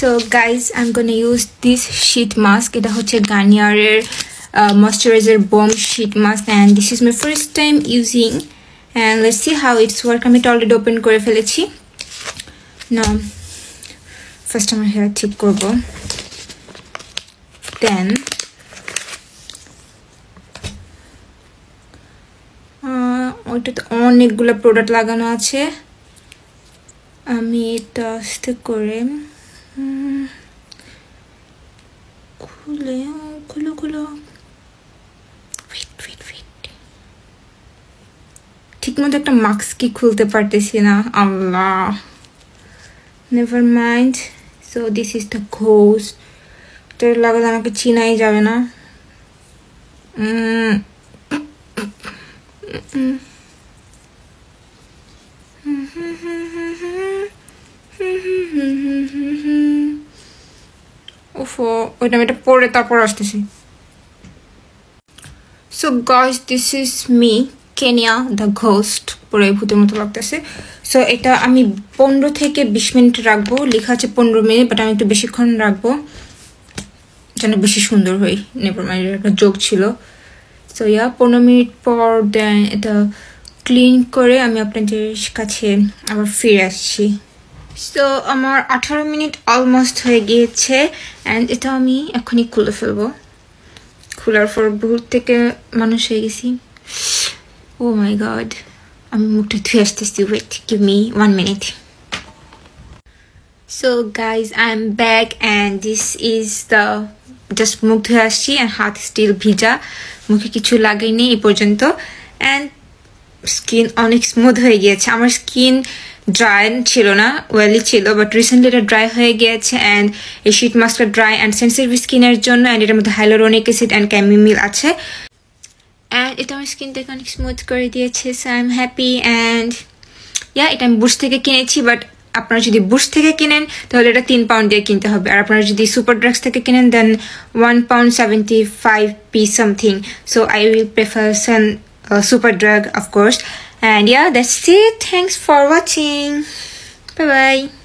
So guys I am gonna use this sheet mask এটা হচ্ছে গার্নিয়ারের moisturiser bomb sheet mask and this is my first time using and let's see how it's work আমি এটা already open করে ফেলেছি। না first আমার hair ঠিক করব। দেন ওইটাতে অনেকগুলো প্রোডাক্ট লাগানো আছে। আমি এটা আস্তে করে খুলে খুলো খুলো ঠিক মতো একটা মাস্ক কি খুলতে পারতেছি না Allah never mind so this is the Ghosh এটা লাগালে আমাকে চিনাই যাবে না ওফো ওইটা আমি এটা পরে তারপর আসতেছি। So guys this is me Kenya the ghost পুরো ভূতের মতো লাগতেছে। সো এটা আমি পনেরো থেকে বিশ মিনিট রাখব, লেখা আছে পনেরো মিনিট বাট আমি একটু বেশিক্ষণ রাখব। যেন বেশি সুন্দর হই নেপার মাইন্ডের একটা যোগ ছিল। সো ইয়া পনেরো মিনিট পর দেন এটা ক্লিন করে আমি আপনাদের কাছে আবার ফিরে আসছি। সো আমার আঠারো মিনিট অলমোস্ট হয়ে গিয়েছে অ্যান্ড এটা আমি এখনই খুলে ফেলব। খোলার পর ভুল থেকে মানুষ হয়ে গেছি। ও মাই গড আমি মুখটা ধুয়ে আসতেছি। Wait give me one minute so guys I am back and this is the just মুখ ধুয়ে আসছি অ্যান্ড হাত স্টিল ভিজা। মুখে কিছু লাগেনি এই পর্যন্ত। অ্যান্ড স্কিন অনেক স্মুথ হয়ে গিয়েছে। আমার স্কিন ড্রাই ছিল না ওয়েলি ছিল বাট রিসেন্টলি এটা ড্রাই হয়ে গিয়েছে অ্যান্ড এই শীট মাস্কটা ড্রাই অ্যান্ড সেন্সিটিভ স্কিনের জন্য অ্যান্ড এটার মধ্যে হাইলোরোনিক অ্যাসিড অ্যান্ড ক্যামিমিল আছে। অ্যান্ড এটা আমার স্কিনটাকে অনেক স্মুথ করে দিয়েছে so I am happy and yeah এটা আমি বুশ থেকে কিনেছি বাট আপনারা যদি বুশ থেকে কিনেন, তাহলে এটা তিন পাউন্ড দিয়ে কিনতে হবে। আর আপনারা যদি সুপার ড্রাগস থেকে কিনেন then one pound seventy five P something so I will prefer San super drug of course and yeah that's it. Thanks for watching. Bye bye